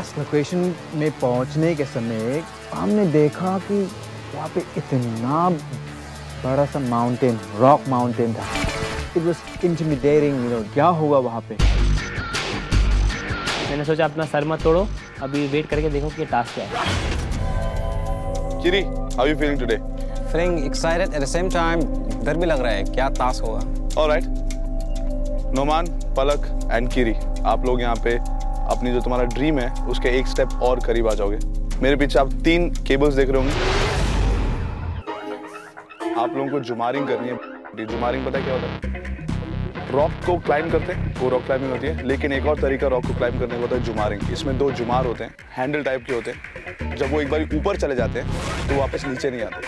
Test location में पहुँचने के समय हमने देखा कि वहाँ पे इतना बड़ा सा माउंटेन रॉक माउंटेन था it was intimidating you know क्या होगा वहाँ पे मैंने सोचा अपना सर मत तोड़ो अभी वेट करके देखो कि टास्क क्या है how are you feeling today? Feeling excited at the same time डर भी लग रहा है क्या टास्क होगा All right. Noman Palak and Kiri आप लोग यहाँ पे अपनी जो तुम्हारा ड्रीम है, उसके एक स्टेप और करीब आ जाओगे। मेरे पीछे आप तीन केबल्स देख रहे होंगे। आप लोगों को जुमारिंग करनी है। जुमारिंग पता है क्या होता है? रॉक को क्लाइंब करते हैं, वो रॉक क्लाइंबिंग होती है। लेकिन एक और तरीका रॉक को क्लाइंब करने का होता है जुमारिंग। इसमें दो जुमार होते हैं हैंडल टाइप के होते हैं। जब वो एक बार ऊपर चले जाते हैं तो वापस नीचे नहीं आते।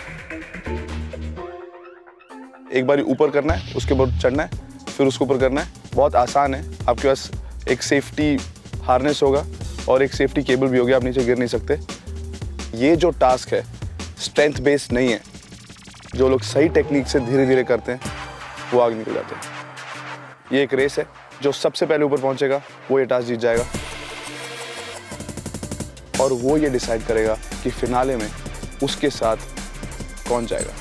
एक बार ऊपर करना है, उसके बाद चढ़ना है, फिर उसके ऊपर करना है। बहुत आसान है। आपके पास एक सेफ्टी हार्नेस होगा और एक सेफ्टी केबल भी होगी, आप नीचे गिर नहीं सकते। ये जो टास्क है स्ट्रेंथ बेस्ड नहीं है। जो लोग सही टेक्निक से धीरे धीरे करते हैं, वो आगे निकल जाते हैं। ये एक रेस है, जो सबसे पहले ऊपर पहुंचेगा, वो ये टास्क जीत जाएगा। और वो ये डिसाइड करेगा कि फिनाले में उसके साथ कौन जाएगा।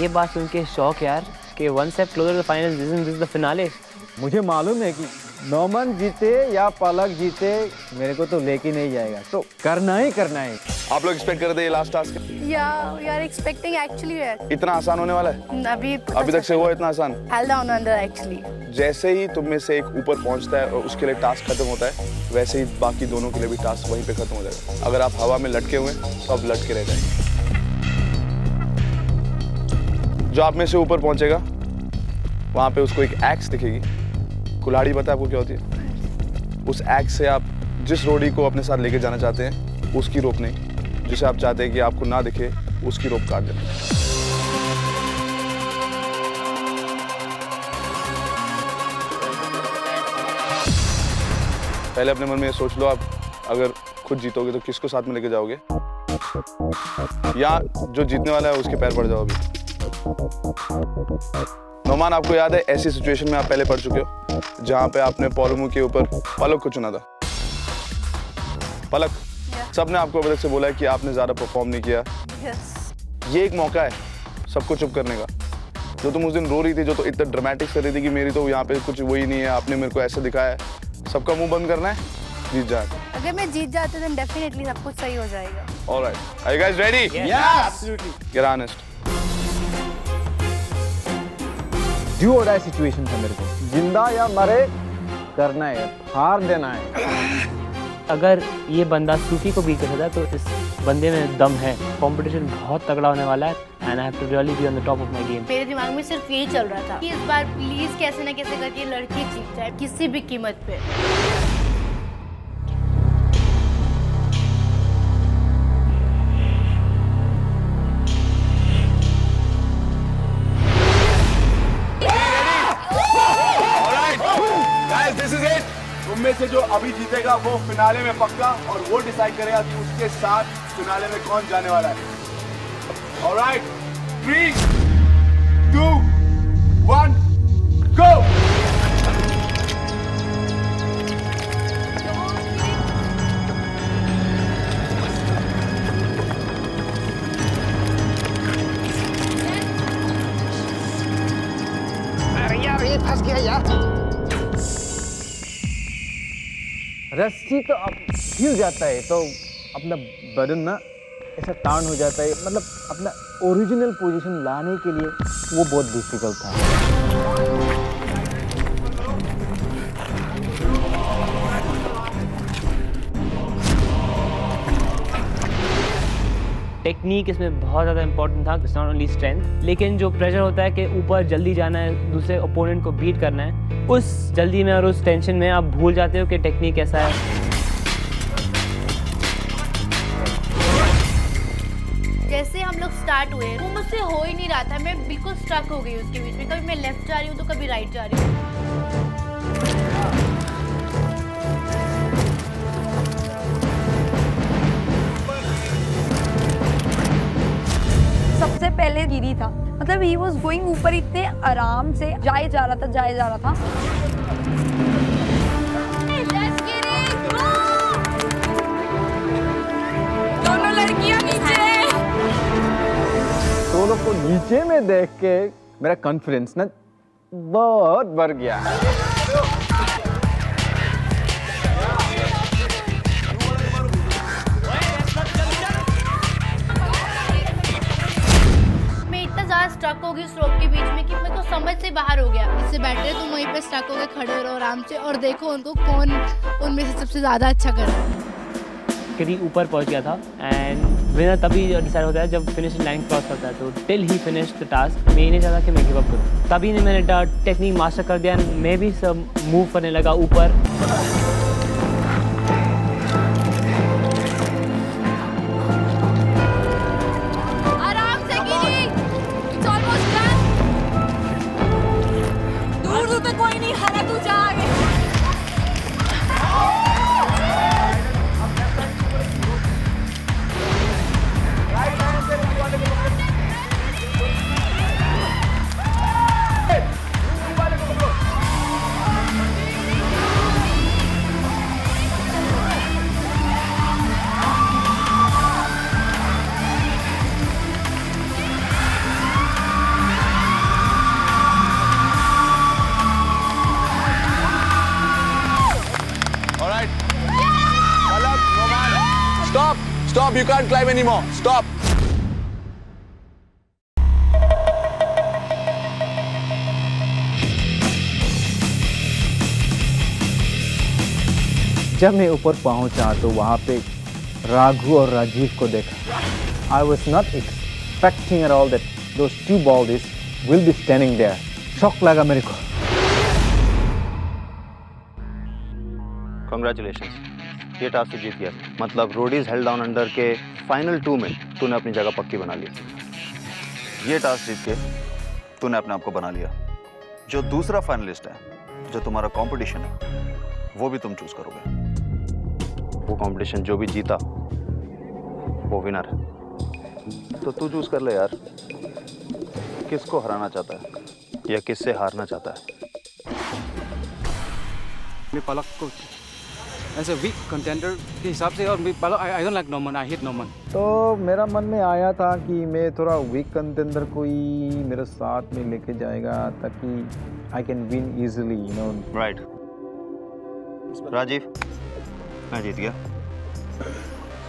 ये बात सुन के शौक यार, कि one step closer the final this is the finale मुझे मालूम है कि नौमन जीते या पलक जीते मेरे को तो लेके नहीं जाएगा। तो करना ही करना है। आप लोग एक्सपेक्ट कर रहे थे last task Yeah, we are expecting actually it. इतना आसान होने वाला है? अभी अभी तक से हुआ इतना आसान? Hell down under actually. जैसे ही तुम में से एक ऊपर पहुँचता है और उसके लिए टास्क खत्म होता है वैसे ही बाकी दोनों के लिए भी टास्क वहीं पे खत्म हो जाएगा। अगर आप हवा में लटके हुए तो आप लटके रह जाएँगे। जो आप में से ऊपर पहुंचेगा वहाँ पे उसको एक एक्स दिखेगी। कुल्हाड़ी पता है आपको क्या होती है? उस एक्स से आप जिस रोडी को अपने साथ लेके जाना चाहते हैं, उसकी रोप नहीं। जिसे आप चाहते हैं कि आपको ना दिखे, उसकी रोप काट देना पहले अपने मन में सोच लो आप, अगर खुद जीतोगे तो किसको साथ में लेके जाओगे? या जो जीतने वाला है, उसके पैर पड़ जाओ अभी नोमान आपको याद है ऐसी सिचुएशन में आप पहले पढ़ चुके हो जहाँ पे आपने पॉलमू के ऊपर पलक को चुना था? पलक? Yeah. सबने आपको अभी तक से बोला है कि आपने ज़्यादा परफॉर्म नहीं किया। Yes. ये एक मौका है सबको चुप करने का। जो तुम उस दिन रो रही थी जो तो इतना ड्रामेटिक कर रही थी कि मेरी तो यहाँ पे कुछ वही नहीं है आपने मेरे को ऐसे दिखाया है। सबका मुँह बंद करना है जीत जाए। अगर मैं जीत जाती तो डेफिनेटली सब कुछ सही हो जाएगा। Alright are you guys ready get honest do or die situation था मेरे को। ज़िंदा या मरे करना है हार देना है। अगर ये बंदा सूफी को बीट रहा था तो इस बंदे में दम है। कंपटीशन बहुत तगड़ा होने वाला है and I have to really be on the top of my game मेरे दिमाग में सिर्फ़ यही चल रहा था कि इस बार प्लीज़ कैसे ना कैसे करके लड़की जीत जाए किसी भी कीमत पे। जो अभी जीतेगा वो फिनाले में पक्का और वो डिसाइड करेगा कि उसके साथ फिनाले में कौन जाने वाला है। ऑलराइट 3 2 जाता है तो अपना बदन ना ऐसा टान हो जाता है। मतलब अपना ओरिजिनल पोजीशन लाने के लिए वो बहुत डिफ़िकल्ट था। टेक्निक इसमें बहुत ज़्यादा इंपॉर्टेंट था नॉट ओनली स्ट्रेंथ लेकिन जो प्रेशर होता है कि ऊपर जल्दी जाना है, दूसरे ओपोनेंट को बीट करना है, उस जल्दी में और उस टेंशन में आप भूल जाते हो कि टेक्निक कैसा है। नहीं रहा था। मैं बिल्कुल स्टक हो गई उसके बीच में। कभी मैं लेफ़्ट जा रही हूँ तो कभी राइट जा रही हूँ। सबसे पहले गिरी था। मतलब ही वॉज़ गोइंग ऊपर इतने आराम से। जाए जा रहा था, जाए जा रहा था। दोनों को नीचे में देख के मेरा कॉन्फिडेंस ना बहुत बढ़ गया। मैं इतना स्ट्रक हो गई रोप के बीच में कि मेरे को समझ से बाहर हो गया। इससे बेटर है तुम वहीं पे स्ट्रक होकर खड़े रहो आराम से। और देखो उनको कौन उनमें से सबसे ज़्यादा अच्छा कर रहा है। किरी ऊपर पहुँच गया था। एंड विनर तभी डिसाइड होता है जब फिनिश लाइन क्रॉस करता है तो till he finish the task मैं ये नहीं चाहता कि मैं गिव अप करूँ। तभी ने मैंने टेक्निक मास्टर कर दिया मैं भी सब मूव करने लगा ऊपर। Can't climb anymore. Stop. जब मैं ऊपर पहुँचा तो वहाँ पे राघु और राजीव को देखा। I was not expecting at all that those two bodies will be standing there shock लगा मेरे को। कॉन्ग्रेचुलेशन ये टास्क जीत गया। मतलब रोडीज हेल्ड डाउन अंडर के फाइनल टू में तूने अपनी जगह पक्की बना ली। ये टास्क जीत के तूने अपने आप को बना लिया। जो दूसरा फाइनलिस्ट है, जो तुम्हारा कंपटीशन है, वो भी तुम चूज़ करोगे। वो कंपटीशन जो भी जीता, वो विनर है। तो तू चूज़ कर ले यार, किसको हराना चाहता है, या किससे हारना चाहता है। पलक को एज ए वीक कंटेंडर के हिसाब से और I don't like Noman I hate Noman तो मेरा मन में आया था कि मैं थोड़ा वीक कंटेंडर को ही मेरे साथ में लेके जाएगा ताकि I can win easily you know right Rajeev मैं जीत गया।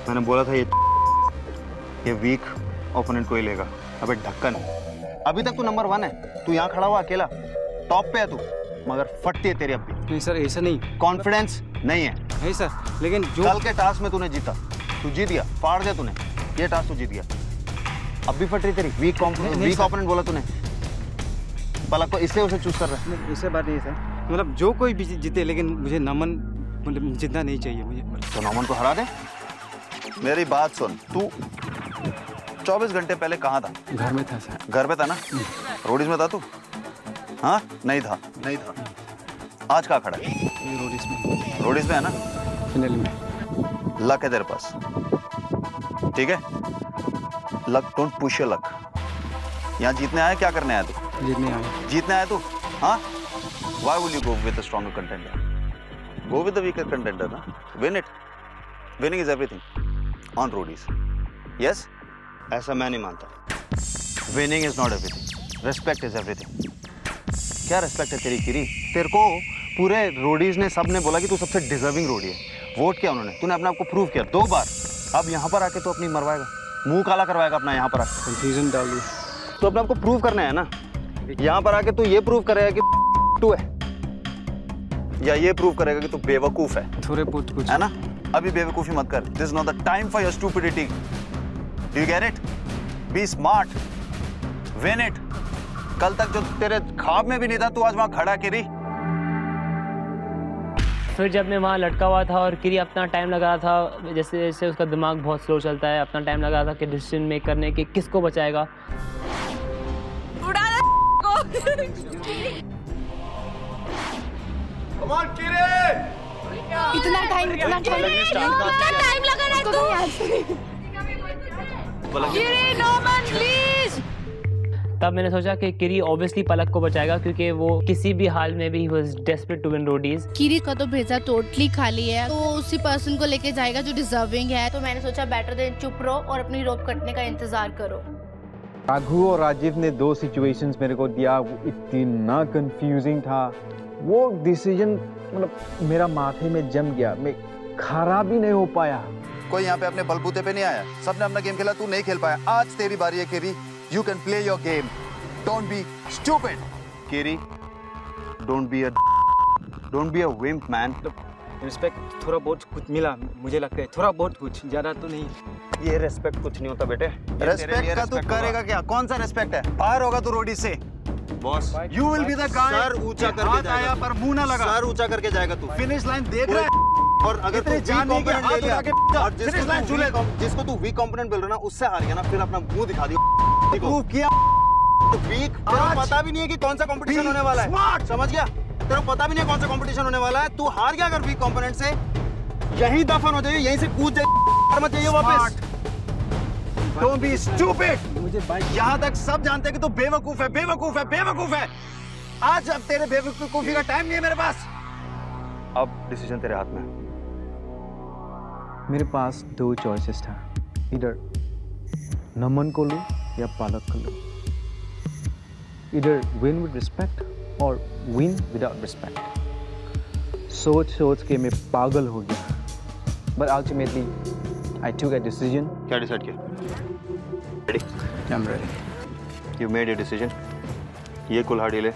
मैंने बोला था ये ये वीक ओपोनेंट को ही लेगा। अबे ढक्कन। अभी तक तू नंबर वन है। तू यहाँ खड़ा हुआ अकेला। टॉप पे है तू मगर फटती है तेरी अब नहीं सर ऐसा नहीं। कॉन्फिडेंस नहीं है। है सर लेकिन जो कल के टास्क में तूने जीता। तू जीत गया फाड़ दिया तूने। ये टास्क तू जीत गया। अब भी फट रही तेरी। वीक नहीं, वीक सर। ओपोनेंट बोला तूने। पलक को इसलिए उसे चूज़ कर रहा है। नहीं, ऐसा बात नहीं है सर। मतलब जो कोई भी जीते लेकिन मुझे नमन मतलब जीतना नहीं चाहिए मुझे। तो नमन को हरा दे। मेरी बात सुन। तू 24 घंटे पहले कहाँ था? घर में था सर। घर पे था ना? रोडीज में था तू? हाँ? नहीं था। नहीं था। आज कहाँ खड़ा है? रोडिस में है। ना? फिनल में। लक है तेरे पास। ठीक है? Luck don't push your luck यहाँ जीतने आया क्या करने आया तू? जीतने आया। जीतने आया तू? हाँ? Why will you go with stronger contender go with weaker contender ना? Win it winning is everything on Roadies yes ऐसा मैं नहीं मानता। Winning is not everything respect is everything क्या रेस्पेक्ट है तेरी किरी? तेरे को पूरे रोडीज ने सबने बोला कि तू सबसे डिजर्विंग रोडी है। वोट किया उन्होंने। तूने अपने आप को प्रूव किया। दो बार। अब यहाँ पर आके तो अपनी मरवाएगा। मुँह काला करवाएगा अपना यहाँ पर आके। कंफ्यूजन डाल दी। तो अपने आप को प्रूव करना है ना? यहाँ पर आके तू ये प्रूव करेगा कि तू है। या ये प्रूव करेगा कि तू बेवकूफ़ है। थोड़े बहुत कुछ। है ना? अभी बेवकूफ़ी मत कर। This not the time for your stupidity do you get it be smart win it कल तक जो तेरे ख्वाब में भी नहीं था तू आज वहाँ खड़ा के रही फिर जब मैं वहाँ लटका हुआ था और किरी अपना टाइम लगा रहा था जैसे जैसे उसका दिमाग बहुत स्लो चलता है अपना टाइम लगा रहा था कि डिसीज़न मेक करने के किसको बचाएगा। उड़ा को। इतना टाइम इतना टाइम टाइम लगा रहा है तू प्लीज़ तब मैंने सोचा कि किरी ऑब्वियसली पलक को बचाएगा क्योंकि वो किसी भी हाल में भी was desperate to win Roadies Kiri का तो भेजा टोटली खाली है तो उसी पर्सन को लेके जाएगा जो डिजर्विंग है। तो मैंने सोचा बेटर देन चुप रहो और अपनी रोप कटने का इंतज़ार करो। राघु और राजीव ने दो सिचुएशंस मेरे को दिया वो इतना कंफ्यूजिंग था। वो डिसीज़न मतलब मेरा माथे में जम गया मैं खड़ा भी नहीं हो पाया। कोई यहाँ पे अपने बलबूते पे नहीं आया? सबने अपना गेम खेला तू नहीं खेल पाया। आज तेरी बारी है Kiri. You can play your game don't be stupid Kiri don't be a don't be a wimp man respect थोड़ा बहुत कुछ मिला मुझे लगता है थोड़ा बहुत कुछ ज़्यादा तो नहीं। ये रेस्पेक्ट कुछ नहीं होता बेटे। रेस्पेक्ट का तू करेगा क्या? कौन सा रेस्पेक्ट है? बाहर होगा तू रोडी से। Boss you will be the guy sir ऊँचा करके जाएगा। पर मुँह ना लगा। सर ऊँचा करके जाएगा तू। फिनिश लाइन देख रहा है। और अगर तू जान नहीं के ले लिया और जिसको जिसको तू वीक कंपोनेंट बोल रहा ना उससे हार गया ना फिर अपना मुँह दिखा दियो प्रूव किया वीक तेरा पता भी नहीं है कि कौन सा कंपटीशन होने वाला है। समझ गया? तेरा पता भी नहीं है कौन सा कंपटीशन होने वाला है। तू हार गया अगर वीक कंपोनेंट से। यहीं दफन हो जाइए यहीं से कूद जाइए मत जाइए वापस। डोंट बी स्टूपिड मुझे यहाँ तक सब जानते हैं कि तू बेवकूफ़ है बेवकूफ़ है बेवकूफ़ है। आज अब तेरे बेवकूफ़ी का टाइम नहीं है मेरे पास। अब डिसीज़न तेरे हाथ में है। मेरे पास दो चॉइसेस था। इधर नमन को लूँ या पालक को लूँ। इधर विन विद रिस्पेक्ट और विन विदाउट रिस्पेक्ट सोच सोच के मैं पागल हो गया। But ultimately I took a decision क्या डिसाइड किया? Ready I am ready you made a decision ये कुल्हाड़ी ले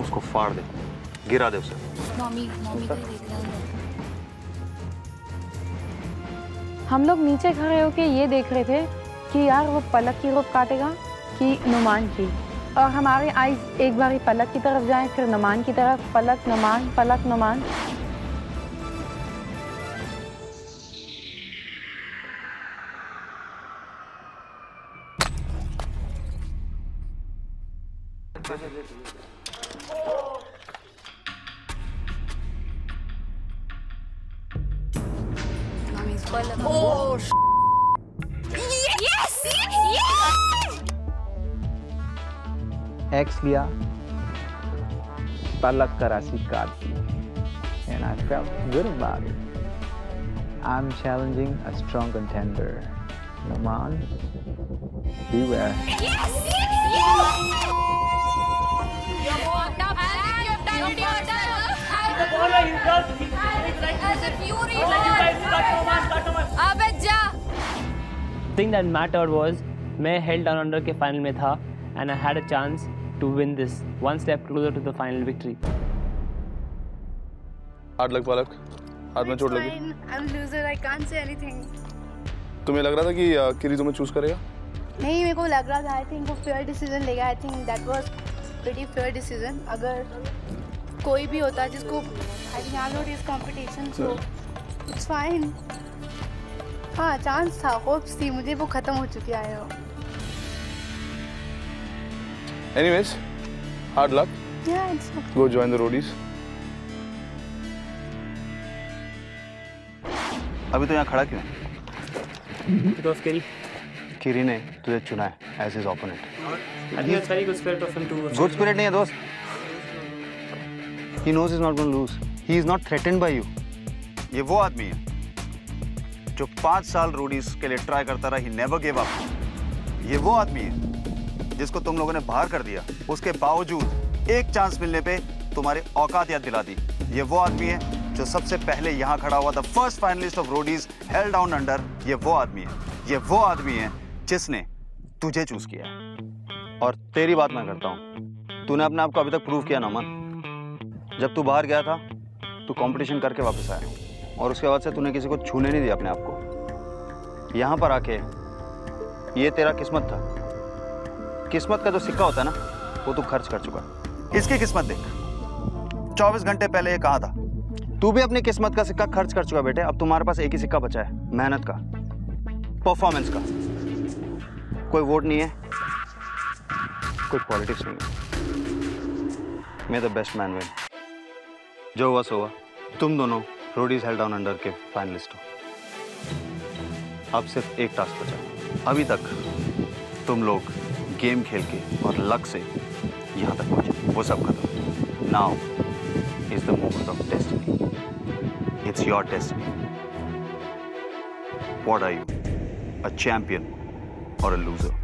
उसको फाड़ दे। गिरा दे उसे। मम्मी मम्मी हम लोग नीचे खड़े होके ये देख रहे थे कि यार वो पलक की रोप काटेगा कि नुमान की। और हमारे आईज एक बार पलक की तरफ़ जाएँ, फिर नुमान की तरफ़। पलक, नुमान पलक, नुमान। एक्स लिया पलक का राशि काट दी and I felt good about it. I'm challenging a strong contender. Naman, beware. अबे जा थिंग दैट मैटर्ड वाज मैं हेल्ड डाउन अंडर के फाइनल में था and I had a chance to win this one step closer to the final victory hard luck Palak हाथ में चोट लगी I'm loser. I can't say anything. तुम्हें लग रहा था कि किरी तुम्हें चूज़ करेगा? नहीं मेरे को लग रहा था. आई थिंक वो फेयर डिसीज़न लेगा. I think that was pretty fair decision अगर कोई भी होता जिसको I is competition so it's fine हाँ चांस था। होप्स थी मुझे वो खत्म हो चुकी है वो एनीवेज हार्ड लक या it's go join the Roadies अभी तो यहाँ खड़ा क्यों है? Because Kerry, किरी ने तुझे चुना है as his opponent I think it's good spirit of him to. Good spirit नहीं है दोस्त. He knows is not going lose he is not threatened by you ये वो आदमी है जो पाँच साल रोडीज के लिए ट्राई करता रहा ही नेवर गिव अप ये वो आदमी है जिसको तुम लोगों ने बाहर कर दिया। उसके बावजूद एक चांस मिलने पे तुम्हारी औकात याद दिला दी। ये वो आदमी है जो सबसे पहले यहाँ खड़ा हुआ था। First finalist of Roadies hell down under ये वो आदमी है। ये वो आदमी है जिसने तुझे चूज़ किया। और तेरी बात मैं करता हूँ। तूने अपने आप को अभी तक प्रूव किया ना, मन। जब तू बाहर गया था, तू कंपटीशन करके वापस आया। और उसके बाद से तूने किसी को छूने नहीं दिया अपने आप को। यहाँ पर आके ये तेरा किस्मत था। किस्मत का जो सिक्का होता है ना, वो तू खर्च कर चुका। इसकी किस्मत देख? चौबीस घंटे पहले ये कहा था। तू भी अपनी किस्मत का सिक्का खर्च कर चुका बेटे। अब तुम्हारे पास एक ही सिक्का बचा है, मेहनत का परफॉर्मेंस का। कोई वोट नहीं है, कोई पॉलिटिक्स नहीं है। May the best man win जो हुआ सो हुआ। तुम दोनों रोडीज हेल्ड डाउन अंडर के फाइनलिस्ट हो। अब सिर्फ़ एक टास्क बचा। अभी तक तुम लोग गेम खेल के और लक से यहाँ तक पहुँचे। वो सब खत्म। Now is the moment of destiny it's your destiny what are you a champion or a loser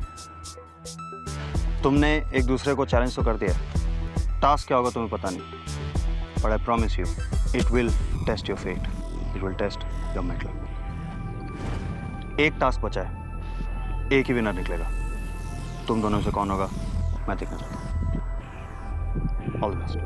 तुमने एक दूसरे को चैलेंज तो कर दिया। टास्क क्या होगा तुम्हें पता नहीं। But I promise you it will test your fate it will test your mettle एक टास्क बचा है। एक ही विनर निकलेगा। तुम दोनों से कौन होगा? मैं देखना चाहता हूँ। All the best